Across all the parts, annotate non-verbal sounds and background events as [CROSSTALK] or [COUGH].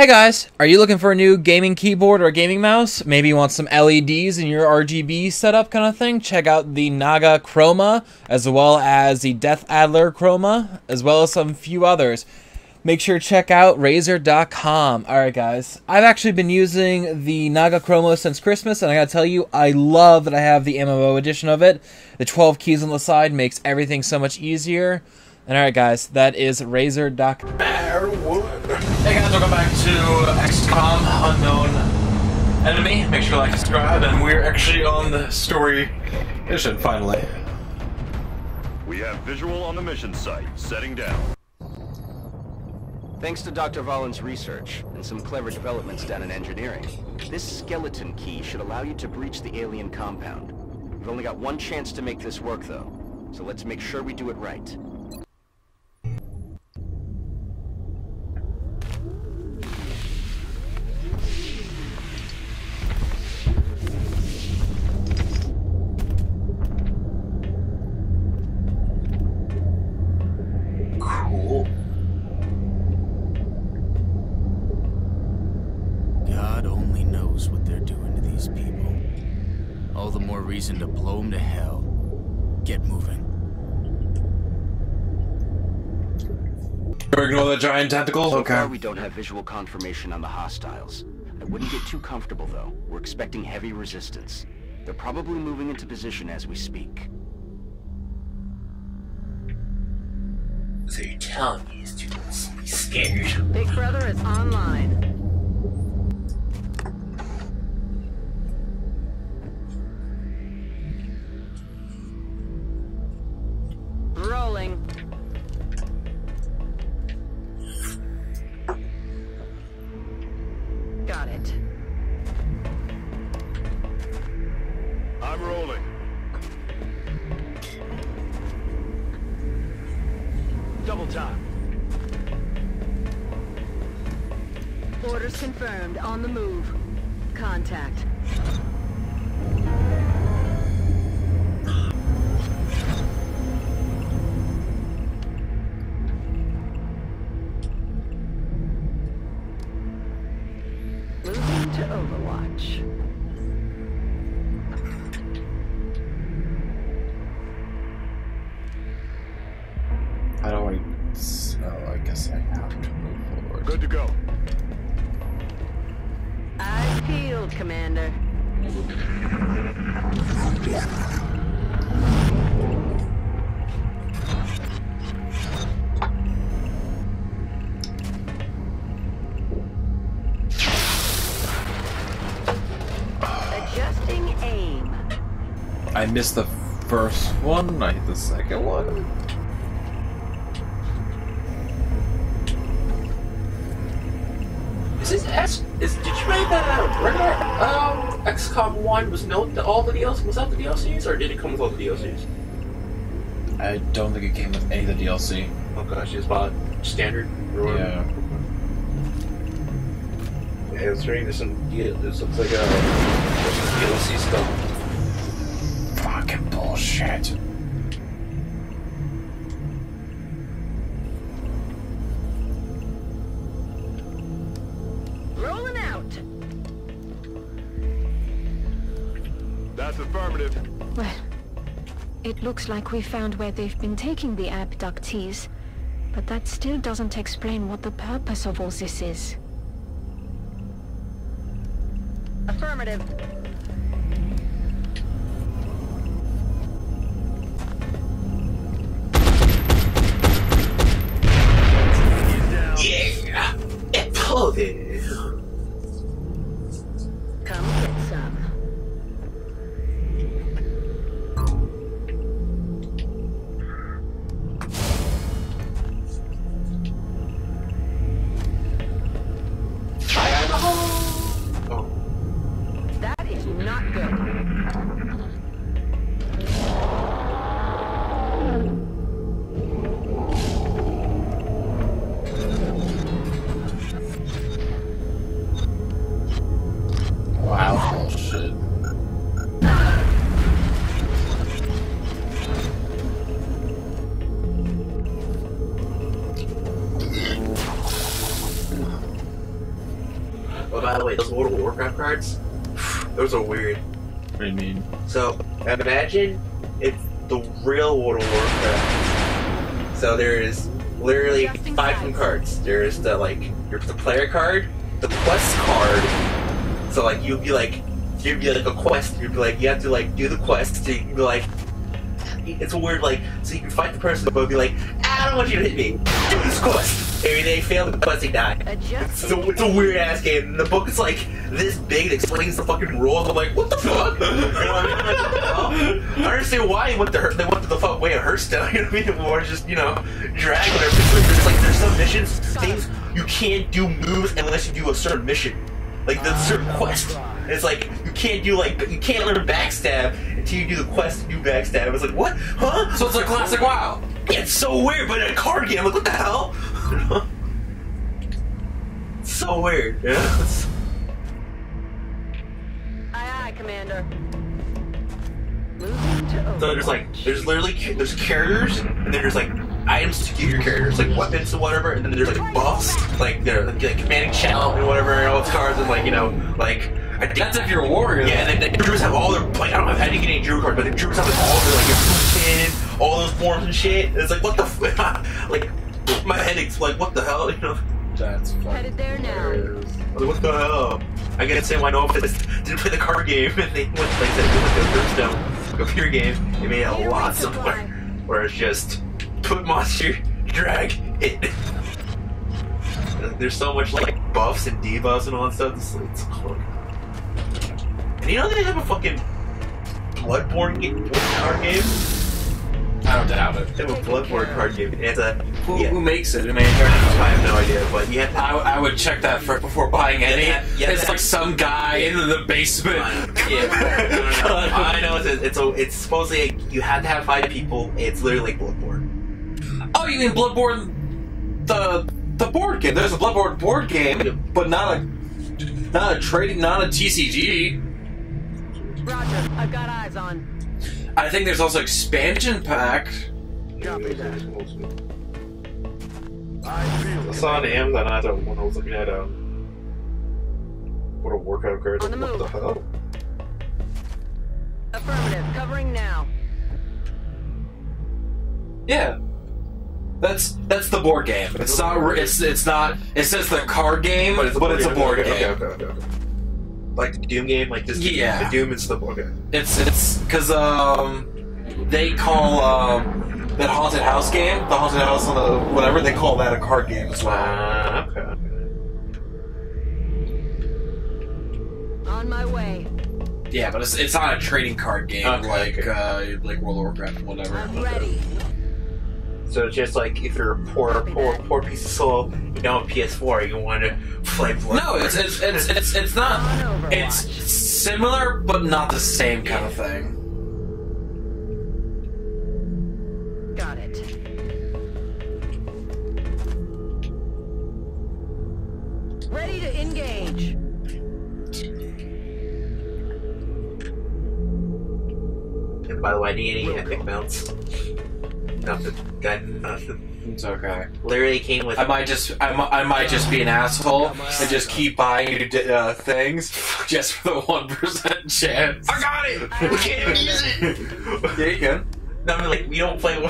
Hey guys, are you looking for a new gaming keyboard or gaming mouse? Maybe you want some LEDs in your RGB setup kind of thing? Check out the Naga Chroma, as well as the Death Adder Chroma, as well as some few others. Make sure to check out Razer.com. Alright guys, I've actually been using the Naga Chroma since Christmas, and I gotta tell you, I love that I have the MMO edition of it. The 12 keys on the side makes everything so much easier. And alright guys, that is Razer.com. Hey guys, welcome back to XCOM Unknown Enemy. Make sure to like, subscribe, and we're actually on the story mission finally. We have visual on the mission site. Setting down. Thanks to Dr. Vahlen's research and some clever developments done in engineering, this skeleton key should allow you to breach the alien compound. We've only got one chance to make this work though, so let's make sure we do it right. Cool. God only knows what they're doing to these people. All the more reason to blow them to hell. Get moving. Ignore the giant tentacles? So far, Okay. we don't have visual confirmation on the hostiles. I wouldn't get too comfortable though. We're expecting heavy resistance. They're probably moving into position as we speak. So you're telling me these must be scared. Big Brother is online. Do I... Guess I have to move forward. Good to go. Eyes peeled, Commander. Adjusting aim. I missed the first one, I hit the second one. Is did you make that uh, regular um XCOM one was no all the DLC? Was that the DLCs or did it come with all the DLCs? I don't think it came with any of the DLC. Oh gosh, you just bought standard. or- Yeah. Yeah, I was reading there's some deal. This looks like a some DLC stuff. Fucking bullshit. Looks like we found where they've been taking the abductees, but that still doesn't explain what the purpose of all this is. Affirmative. Yeah, exploded. Cards, [SIGHS] those are weird. What do you mean? So imagine it's the real World of Warcraft. So there is literally Adjusting five sides. cards. There's the like there's the player card, the quest card. So like you'd be like you'd be like a quest. You'd be like you have to like do the quest. So you can be like it's a weird like so you can fight the person but be like "Ah, I don't want you to hit me. Do this quest. Maybe they fail the quest, they die. It's a, weird ass game. And the book is like this big. It explains the fucking rules. I'm like, what the fuck? [LAUGHS] I understand why they went to her, they went to the fuck way of Hearthstone. [LAUGHS] You know what I mean? Or just you know, drag whatever. It's like there's some missions, things you can't do moves unless you do a certain mission, like the certain quest. And it's like you can't do like you can't learn backstab until you do the quest to do backstab. It's like what? Huh? So it's like classic WoW. Yeah, it's so weird, but in a card game, like what the hell? [LAUGHS] so weird. Yeah. Aye, aye, Commander. Moving to over. So there's like there's literally there's characters and then there's like items to give your characters like weapons and whatever and then there's like buffs like they're like, like commanding channel and whatever and all those cards and like you know like I think That's if you're a warrior. yeah and then the Druids have all their like I don't know if I didn't get any Druid cards but the Druids have like all their like your all those forms and shit it's like what the f- [LAUGHS] like my head is like what the hell [LAUGHS] you know That's Headed there now. Like, what the hell I get saying why no one didn't play the card game [LAUGHS] and they went like I said they went to the Hearthstone computer game they made it a Need a lot resupply. simpler where it's just put monster, drag, it. There's so much like buffs and debuffs and all that stuff. It's, it's cool. And you know they have a fucking Bloodborne game, card game. I don't doubt it. They have a Bloodborne card game. It's a Who, yeah. who makes it? I mean, I have no idea, but you have to. I, I would check that first before buying any. Yeah, yeah, it's that- like some guy in the basement. Yeah, no, no, no. I know it's a, it's a, it's supposedly you have to have five people. It's literally like Bloodborne. Oh, you mean Bloodborne, the the board game? There's a Bloodborne board game, but not a not a trading, not a TCG. Roger, I've got eyes on. I think there's also expansion pack. Copy that. I saw on Amazon I thought when I was looking at um what a workout card. On the what move. the hell? Affirmative. Covering now. Yeah. That's that's the board game. It's not. It's it's not. It says the card game, but it's, a board okay, game. Okay, okay, okay, okay. Like the Doom game, like this. Yeah. The Doom is the okay. It's it's because um they call um that haunted house game, the haunted house on the whatever they call that a card game as well. Ah, okay. okay. On my way. Yeah, but it's, it's not a trading card game Okay, like okay. uh like World of Warcraft and whatever. I'm ready. So it's just like if you're a poor, poor, poor piece of soul, you don't have PS4, you want to play Bloodborne. No, it's it's it's it's, it's not. It's similar, but not the same kind of thing. Got it. Ready to engage. And by the way, I need any epic mounts. Nothing. Got nothing. It's okay. Literally came with. I might just I might, I might just be an asshole and just keep buying you uh, things just for the one percent chance. I got it. We can't even use it. Yeah, you can. No, I mean, like we don't play. [LAUGHS]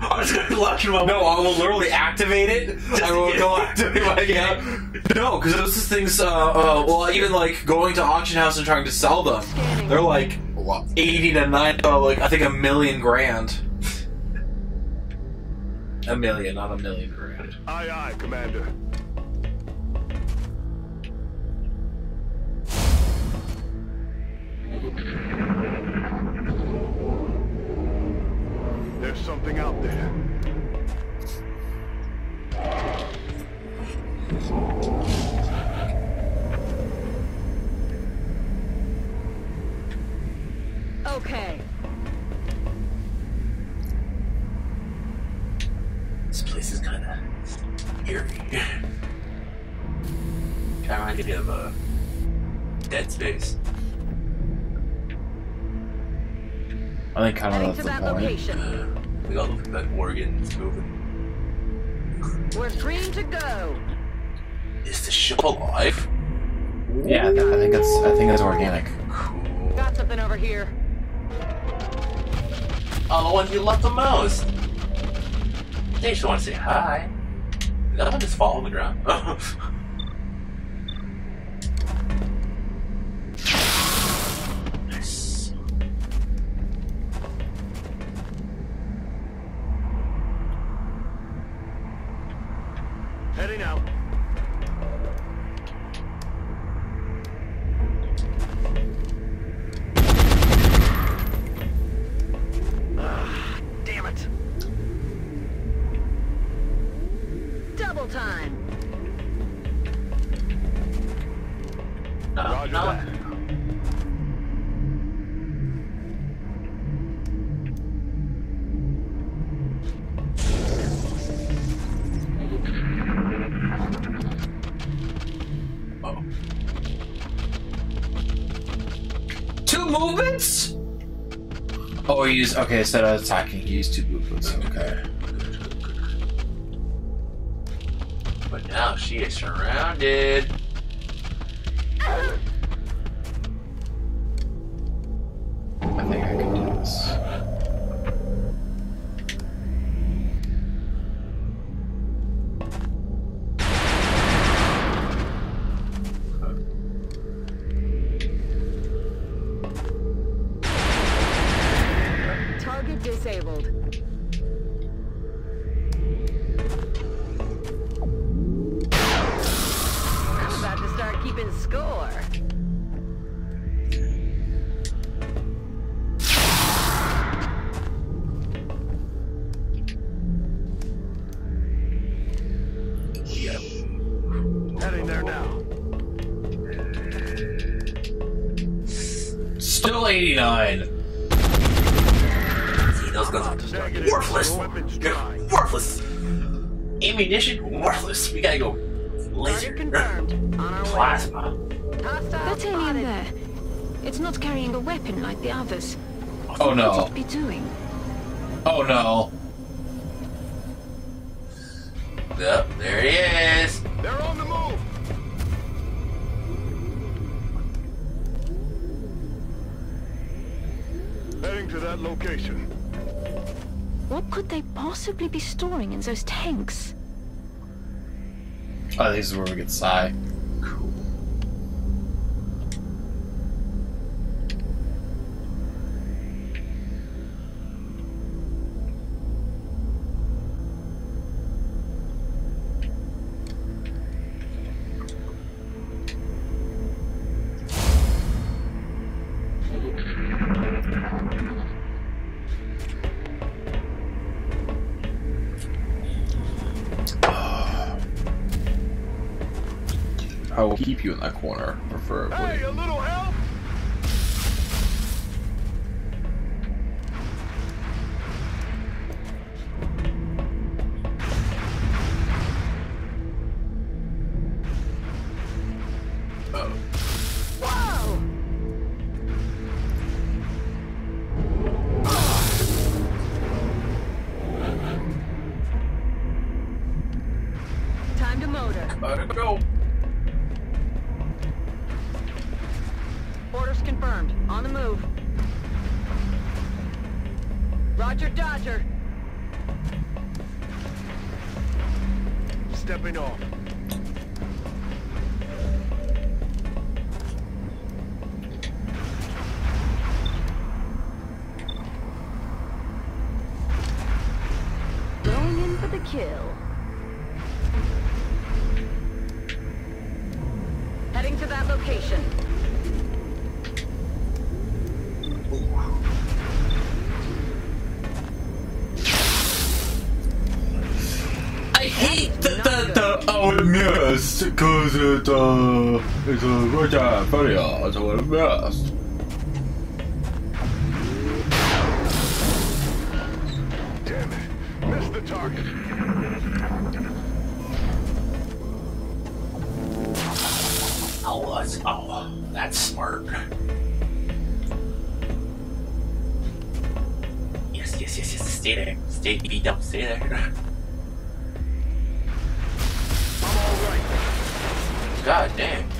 I'm just gonna lock him up. No, I will literally activate it. I will go activate my account. No, because those things. Uh, uh, well, even like going to auction house and trying to sell them, they're like eighty to nine. Uh, like I think a million grand. A million, not a million grand. Aye, aye, Commander. There's something out there. Dead Space. I think kind of to that's the point. location. We all look like Morgan's moving. We're green to go. Is the ship alive? Yeah, I think it's I think it's organic. Got something over here. Oh, the one you love the most. They just want to say hi. Did that one just fall on the ground? [LAUGHS] Oh, he used okay. Instead of attacking, he used two movements. Okay. But now she is surrounded. Ammunition, worthless. We gotta go laser. Confirmed. [LAUGHS] On our way. Plasma. Hostile That alien there. It's not carrying a weapon like the others. Oh What no. could it be doing? Oh no. Yep, there he is. They're on the move. Heading to that location. What could they possibly be storing in those tanks? Oh, this is where we get Psy. In that corner, Stepping off. Because it, uh, it's a right at failure, so it missed. Damn it. Missed the target. Oh, that's, oh, that's smart. Yes, yes, yes, yes. Stay there. Stay, don't stay there. God damn.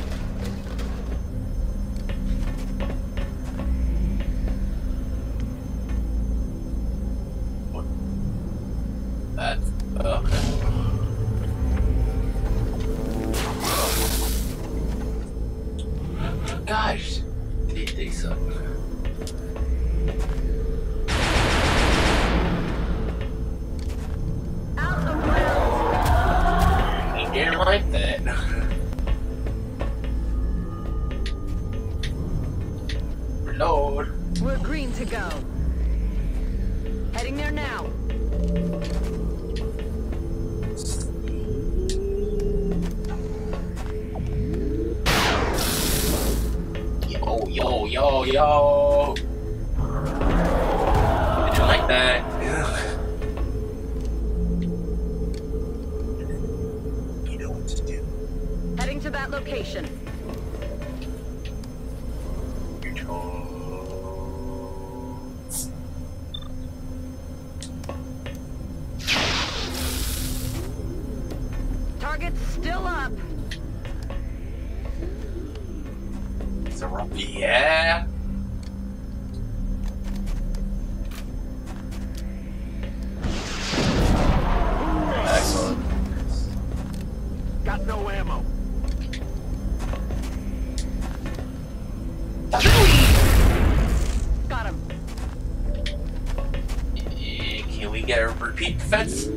So, yeah. Excellent. Got no ammo. Got him. Can we get a repeat defense?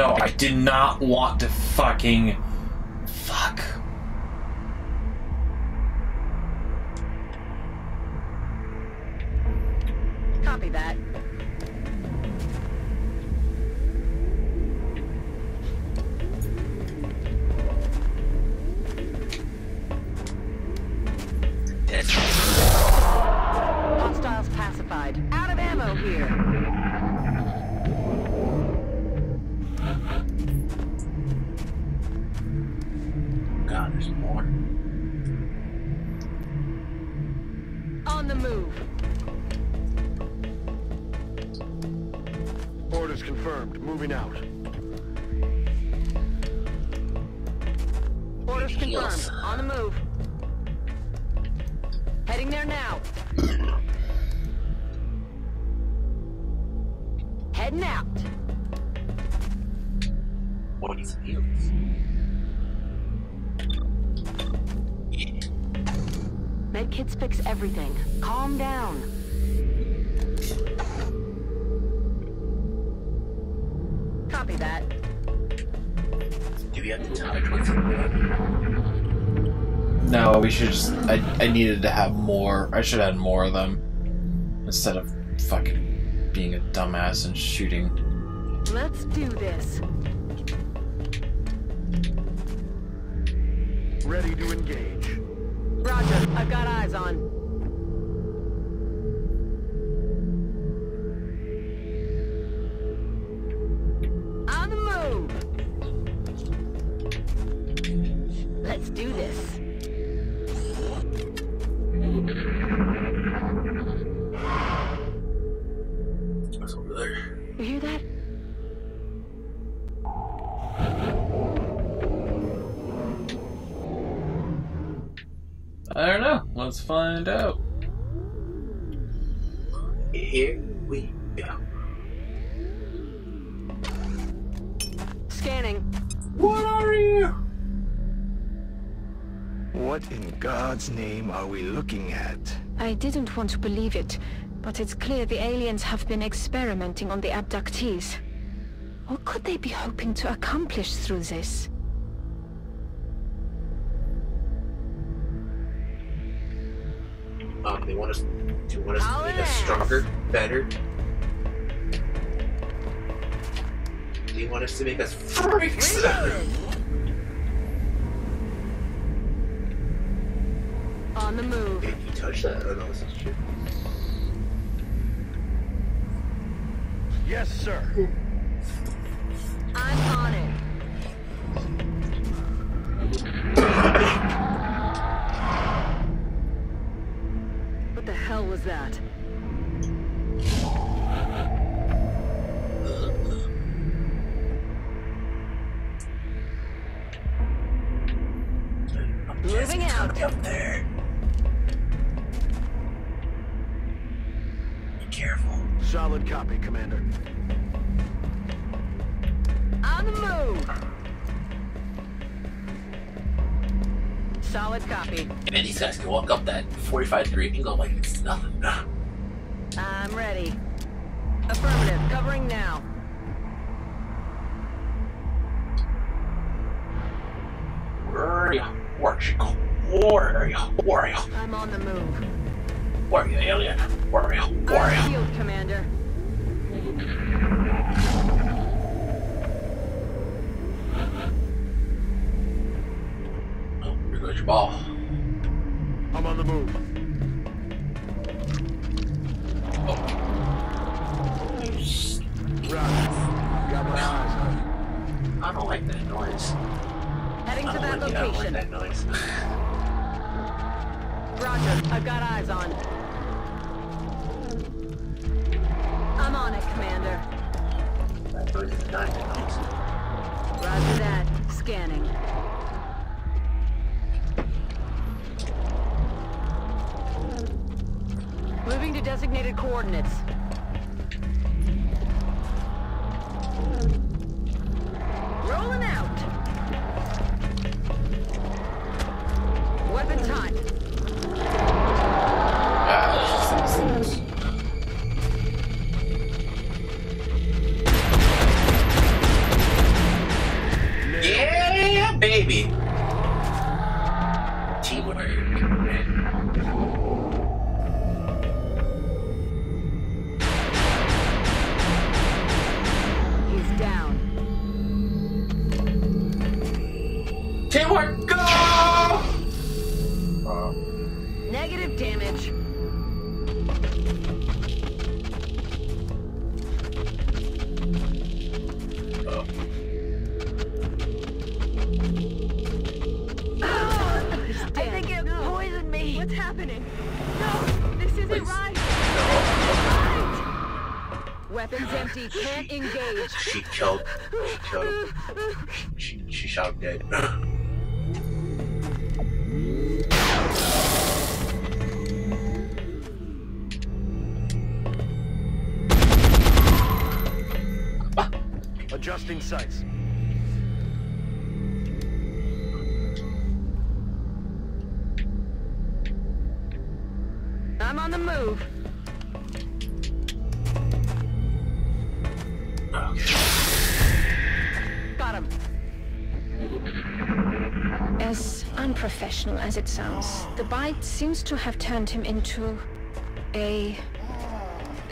No, I did not want to fucking. Do we have to tie towards No, we should just. I, I needed to have more. I should have had more of them. Instead of fucking being a dumbass and shooting. Let's do this. Ready to engage. Roger, I've got eyes on. On God's name are we looking at? I didn't want to believe it, but it's clear the aliens have been experimenting on the abductees. What could they be hoping to accomplish through this? Um, they want us. Do you want us to make us stronger, better? They want us to make us freaks? [LAUGHS] On the move. Hey, you touch that? Oh no, this is shit. Yes, sir. 45 degree angle like it's nothing. I'm ready. Affirmative. Covering now. Where are you? Where'd you go? Where are you? Where are you? I'm on the move. Where are you, alien? Where are you? Where are I'm you? shield, Commander. Oh, here goes your ball. I'm on the move. Like that noise. Heading to that like, I don't like that noise. [LAUGHS] Roger. I've got eyes on. I'm on it, Commander. that noise is not good noise. Roger that. Scanning. Moving to designated coordinates. Isn't right. Weapons empty. Can't engage. She killed. She killed. She, she shot dead. Adjusting sights. I'm on the move. Got him. As unprofessional as it sounds, the bite seems to have turned him into a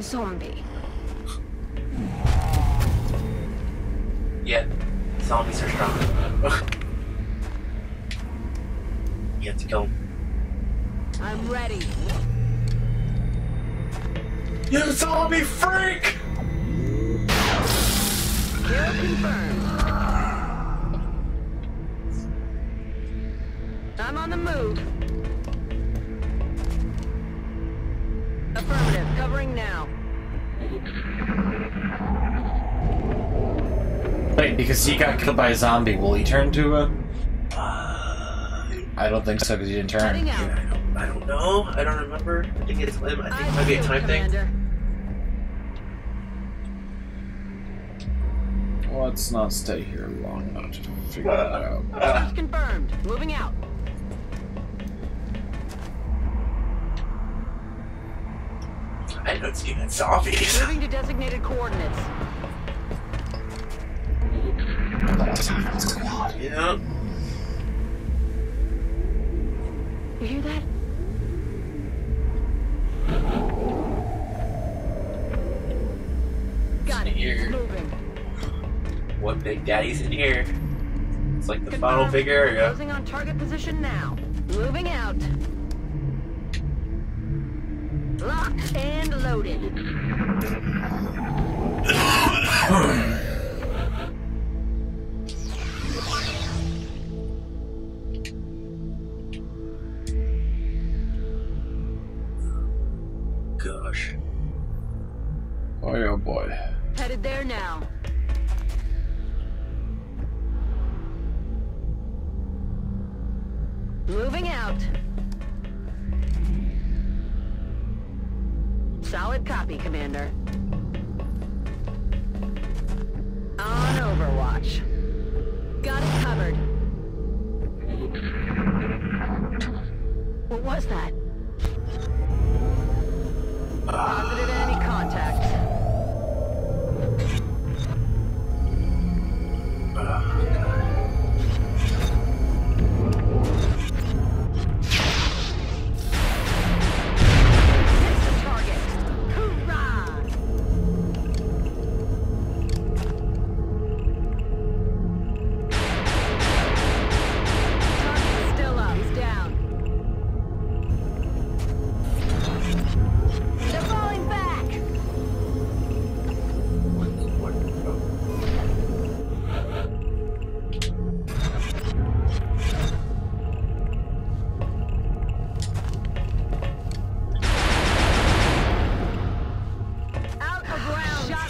zombie. Zombies are strong. you have to kill them. I'm ready. You zombie freak! Kill confirmed. I'm on the move. Because he got killed by a zombie, will he turn to a? I don't think so, because he didn't turn. Heading. I don't, I don't know. I don't remember. I think it's. I think it might be a shield, time thing. Let's not stay here long enough to figure that out. Charge confirmed. Moving out. I don't see that zombies. Moving to designated coordinates. Yeah. You hear that? Got it. Here. What Big Daddy's in here? It's like the Goodbye. final big area. Closing on target position now. Moving out. Locked and loaded. [LAUGHS] ambush. Oh, yeah, boy. Headed there now. Moving out. Solid copy, Commander. On Overwatch. Got it covered. What was that?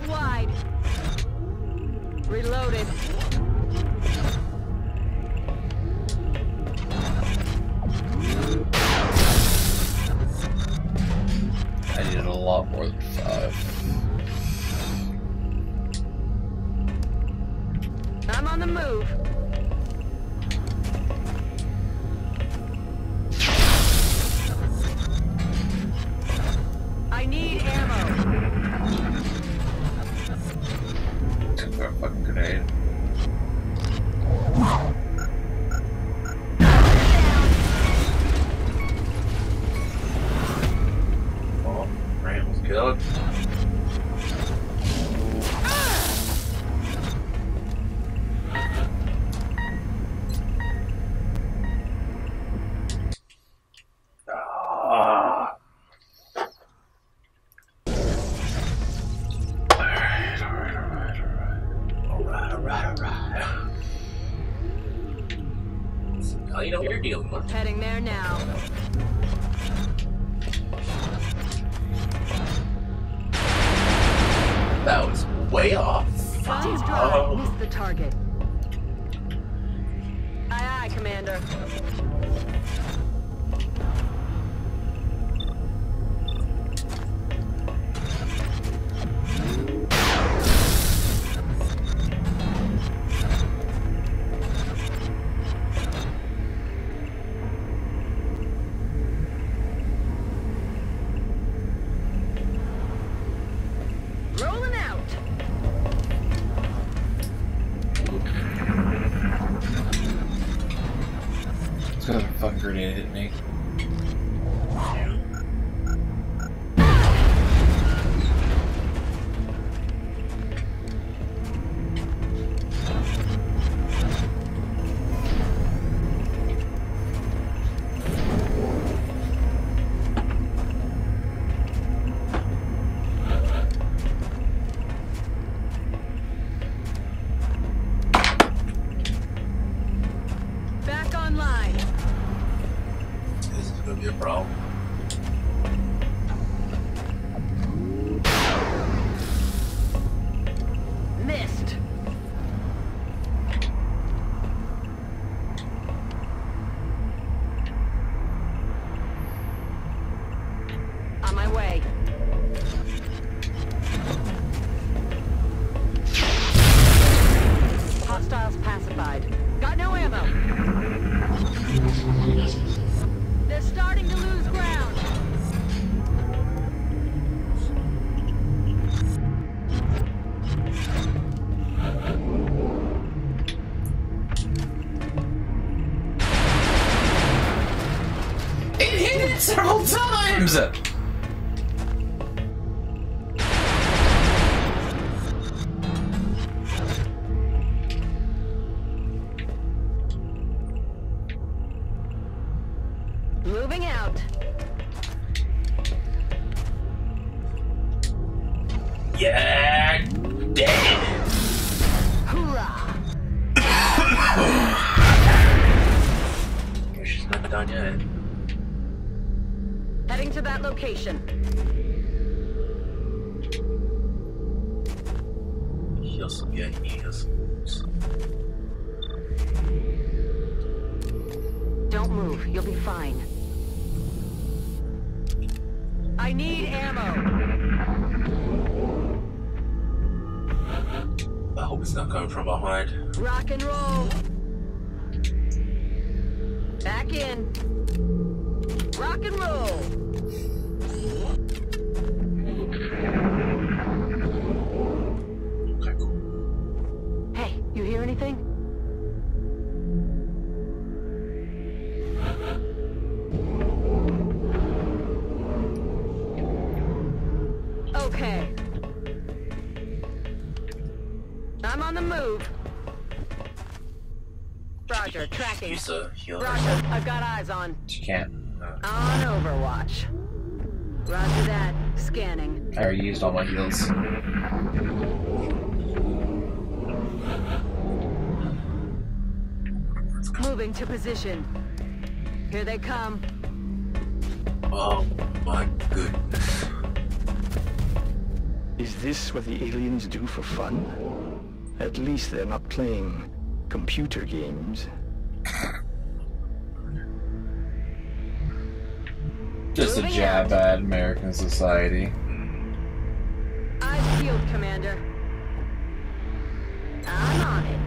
wide. Reloaded. Heading there now. That was way off. Side's oh. missed the target. Aye aye, Commander. right. Rock and roll. Back in. Rock and roll. Tracking. Use a healer. Roger, I've got eyes on. She can't. Uh, On Overwatch. Roger that. Scanning. I already used all my heals. Moving to position. Here they come. Oh my goodness. Is this what the aliens do for fun? At least they're not playing computer games. Just a jab at American society. Eyes peeled, Commander. I'm on it.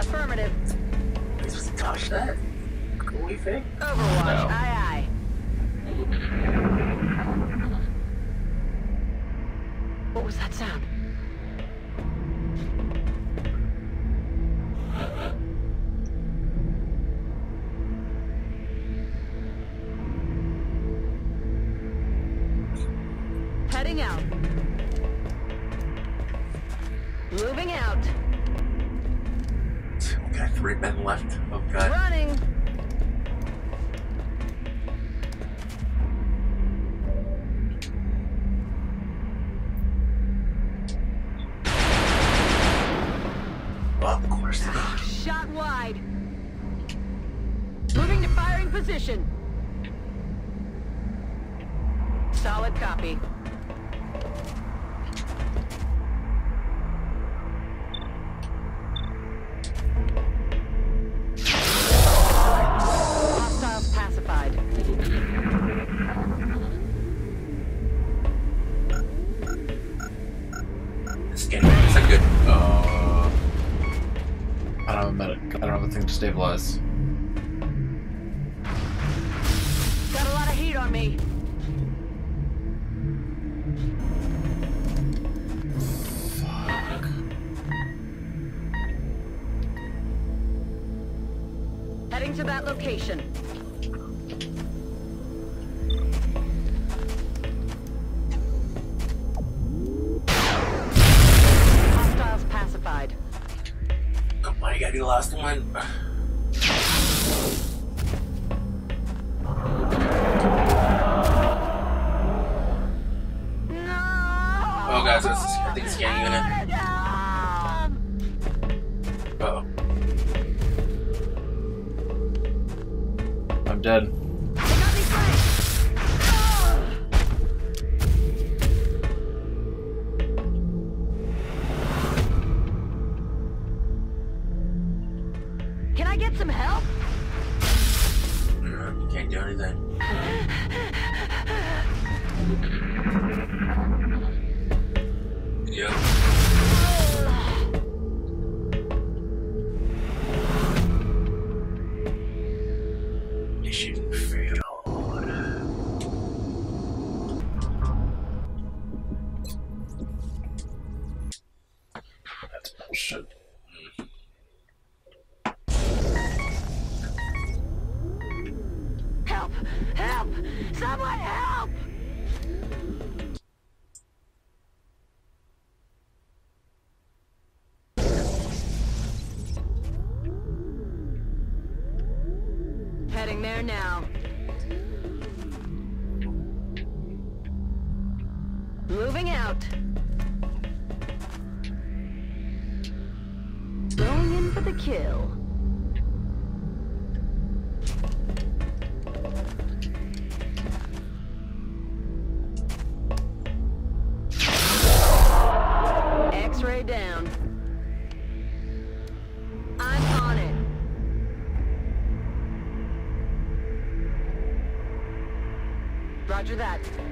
Affirmative. Just touch that. Go away, Faye. Overwatch. No. Aye, aye. [LAUGHS] What was that sound? To that location. Hostiles pacified. Come on, you gotta be the last one. Someone help! Roger that.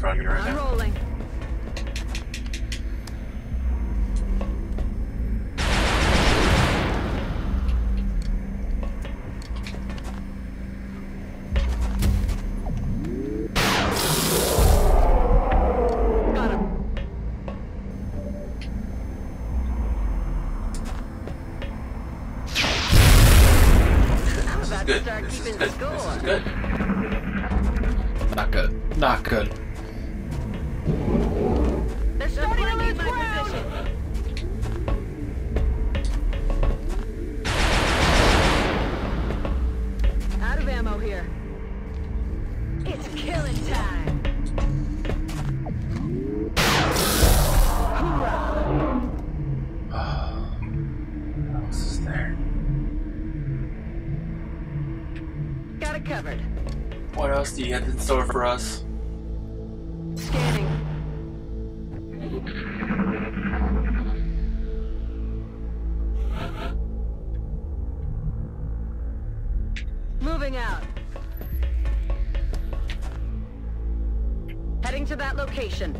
Right I'm now. rolling. That location.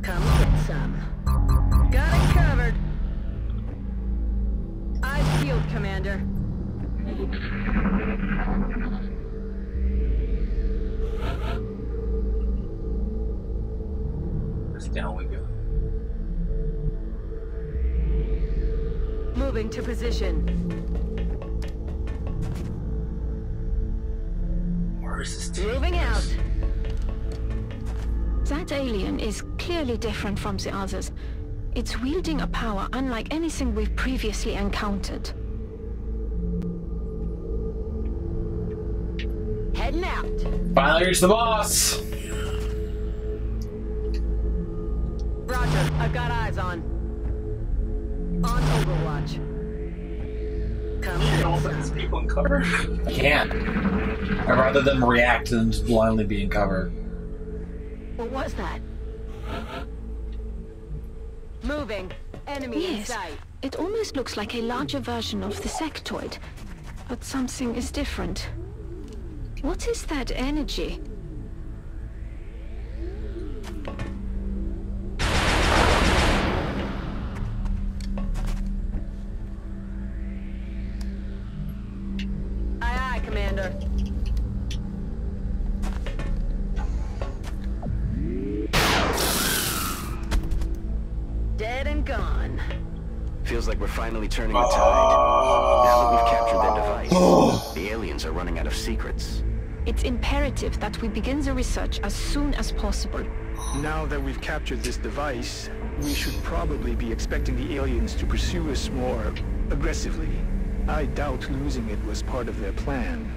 Come get some. Got it covered. Eyes peeled, Commander. Just down we go. Moving to position. Where is this? Moving out. That alien is clearly different from the others. It's wielding a power unlike anything we've previously encountered. Heading out. Finally reached the boss. Roger, I've got eyes on. On Overwatch. Come All get these some. people in cover. I can't. I'd rather them react than just blindly be in cover. What was that? Moving. Enemy in Yes, sight. it almost looks like a larger version of the sectoid. But something is different. What is that energy? Aye, aye, Commander. Feels like we're finally turning the tide. Now that we've captured their device, [SIGHS] the aliens are running out of secrets. It's imperative that we begin the research as soon as possible. Now that we've captured this device, we should probably be expecting the aliens to pursue us more aggressively. I doubt losing it was part of their plan.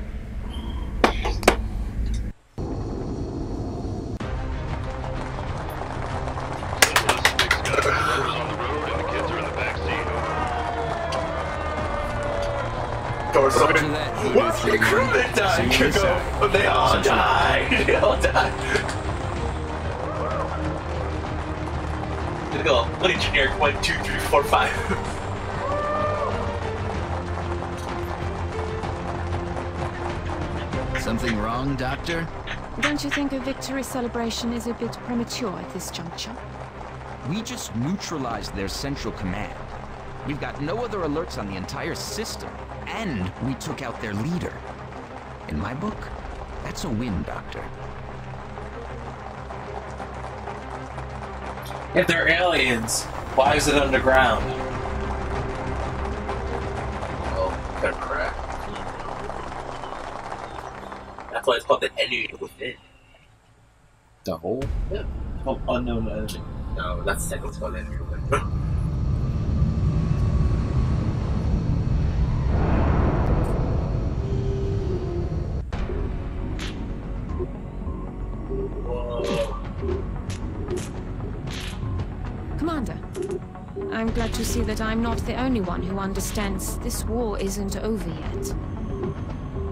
Crewmen died. See you Coco. inside. They all Central. died. [LAUGHS] They all died. Gonna go. Bloody generic one, two, three, four, five. [LAUGHS] Something wrong, Doctor? Don't you think a victory celebration is a bit premature at this juncture? We just neutralized their central command. We've got no other alerts on the entire system, and we took out their leader. In my book, that's a win, Doctor. If they're aliens, why is it underground? Well, kind of correct. That's why it's called the enemy within. The whole? Yeah. Oh, unknown enemy. No, that's the second one enemy to see that I'm not the only one who understands this war isn't over yet.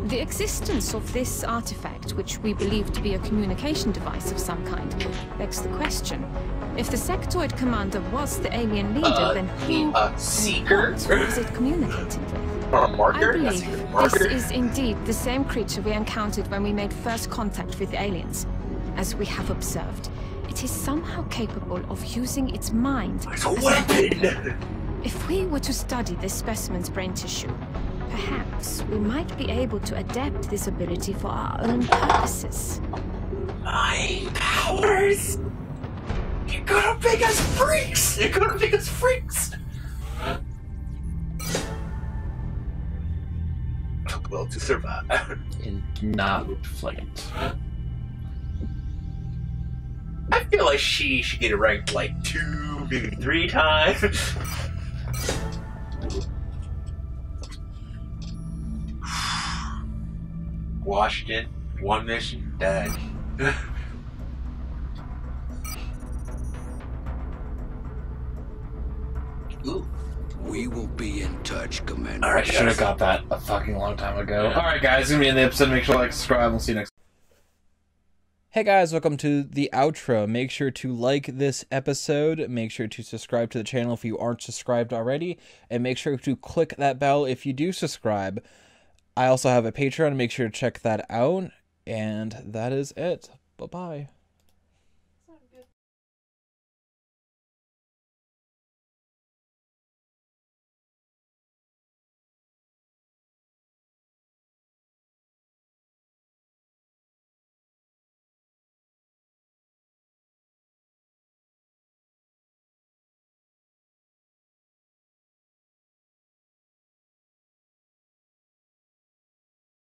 The existence of this artifact, which we believe to be a communication device of some kind, begs the question. If the sectoid commander was the alien leader, Uh, then the, who uh, seeker? was it communicating with? Or a I marker? That's believe a this is indeed the same creature we encountered when we made first contact with the aliens. As we have observed, it is somehow capable of using its mind It's a as weapon! If we were to study this specimen's brain tissue, perhaps we might be able to adapt this ability for our own purposes. My powers! You're gonna make us freaks! You're gonna make us freaks! Well, to survive. In not flight. I feel like she should get it ranked like two, maybe three times. [SIGHS] Washington, one mission, dead. Ooh. We will be in touch, Commander. I Alright, should have got that a fucking long time ago. Yeah. Alright, guys, gonna be in the episode. Make sure to like, subscribe. We'll see you next. Hey guys, welcome to the outro. Make sure to like this episode. Make sure to subscribe to the channel if you aren't subscribed already, and make sure to click that bell if you do subscribe. I also have a Patreon. Make sure to check that out. And that is it. Bye bye.